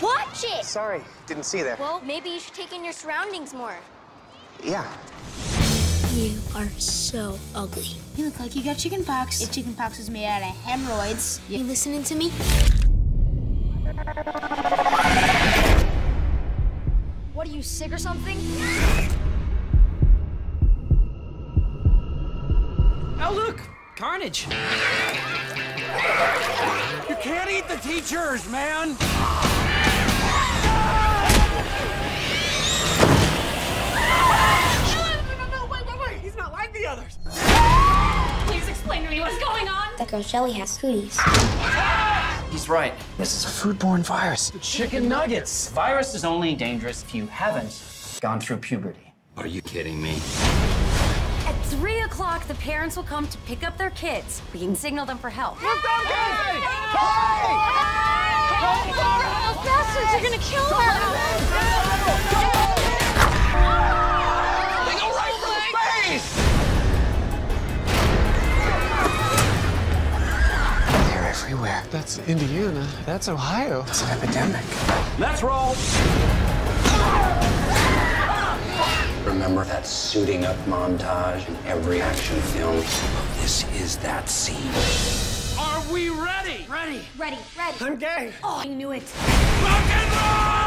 Watch it! Sorry, didn't see that. Well, maybe you should take in your surroundings more. Yeah. You are so ugly. You look like you got chicken pox. If chicken pox was made out of hemorrhoids. You listening to me? What are you, sick or something? Oh, look! Carnage! You can't eat the teachers, man! He's not like the others! Please explain to me what's going on. That girl Shelly has cooties. He's right. This is a foodborne virus. Chicken nuggets! Virus is only dangerous if you haven't gone through puberty. Are you kidding me? At 3 o'clock, the parents will come to pick up their kids. We can signal them for help. Bastards are gonna kill her! Everywhere. That's Indiana. That's Ohio. It's an epidemic. Let's roll! Remember that suiting up montage in every action film? This is that scene. Are we ready? Ready! Ready, ready. I'm gay. Oh, I knew it. Rock and roll!